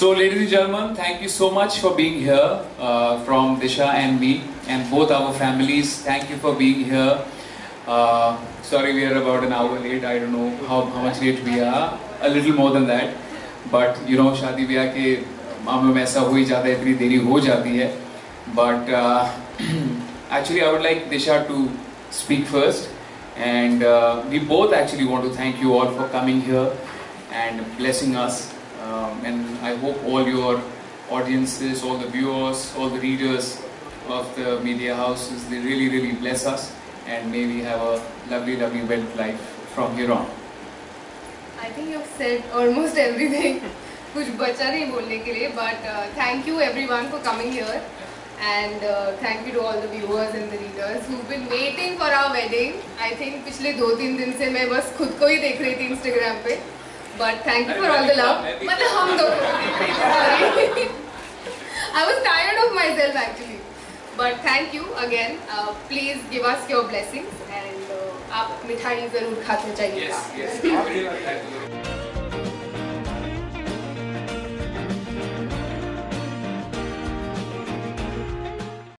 So, ladies and gentlemen, thank you so much for being here uh, from Disha and me and both our families. Thank you for being here. Uh, sorry, we are about an hour late. I don't know how, how much late we are. A little more than that. But you know, शादी ब्याह के मामलों में ऐसा हो ही जाता है इतनी देरी हो जाती है. But uh, actually, I would like Disha to speak first. And uh, we both actually want to thank you all for coming here and blessing us. Um, and I hope all your audiences, all the viewers, all the readers of the media houses, they really, really bless us. And may we have a lovely, lovely wet life from here on. I think you've said almost everything. कुछ बचा नहीं बोलने के लिए but uh, thank you everyone for coming here and uh, thank you to all the viewers and the readers who've been waiting for our wedding. I think पिछले दो तीन दिन से मैं बस खुद को ही देख रही थी Instagram पे but thank you for all the love. मतलब हम दोनों को देख रही थी sorry. I was tired of myself actually. But thank you again. Uh, please give us your blessings and uh, आप मिठाई ज़रूर खाते जाइएगा. yes.